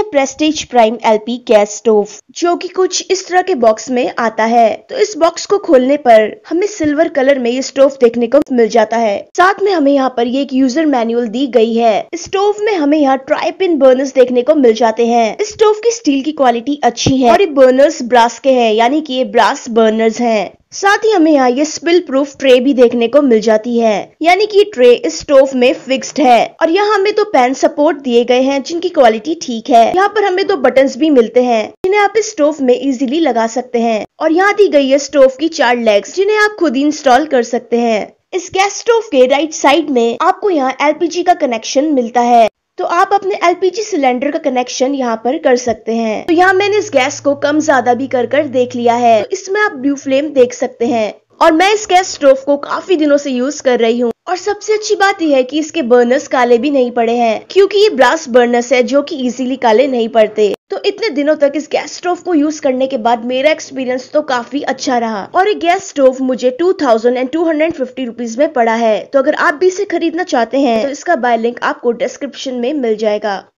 है Prestige prime LP gas stove जो कि कुछ इस तरह के बॉक्स में आता है। तो इस बॉक्स को खोलने पर हमें सिल्वर कलर में ये स्टोव देखने को मिल जाता है। साथ में हमें यहाँ पर ये एक यूज़र मैनुअल दी गई है। स्टोव में हमें यहाँ ट्राई पिन बर्नर्स देखने को मिल जाते हैं। स्टोव की स्टील की क्वालिटी अच्छी है और ये बर्नर्स ब्रास के हैं, यानी कि ये ब्रास बर्नर्स हैं। साथ ही हमें यहाँ ये स्पिल प्रूफ ट्रे भी देखने को मिल जाती है। यानी कि ट्रे इस स्टोव में फिक्स्ड है। और यहाँ हमें दो पैन सपोर्ट दिए गए हैं, जिनकी क्वालिटी ठीक है। यहाँ पर हमें दो बटन्स भी मिलते हैं, जिन्हें आप इस स्टोव में इजीली लगा सकते हैं। और यहाँ दी गई है स्टोव की चार लेग्स जिन्हें आप खुद ही इंस्टॉल कर सकते हैं। इस गैस स्टोव के राइट साइड में आपको यहाँ एलपीजी का कनेक्शन मिलता है। तो आप अपने एलपीजी सिलेंडर का कनेक्शन यहाँ पर कर सकते हैं। तो यहाँ मैंने इस गैस को कम ज़्यादा भी कर कर देख लिया है। तो इसमें आप ब्लू फ्लेम देख सकते हैं। और मैं इस गैस स्टोव को काफ़ी दिनों से यूज़ कर रही हूँ। और सबसे अच्छी बात यह है कि इसके बर्नर्स काले भी नहीं पड़े हैं, क्योंकि ये ब्लास्ट बर्नर्स है जो कि इजीली काले नहीं पड़ते। तो इतने दिनों तक इस गैस स्टोव को यूज़ करने के बाद मेरा एक्सपीरियंस तो काफ़ी अच्छा रहा। और ये गैस स्टोव मुझे two thousand and two hundred fifty rupees में पड़ा है। तो अगर आप भी इसे खरीदना चाहते हैं तो इसका बाय लिंक आपको डिस्क्रिप्शन में मिल जाएगा।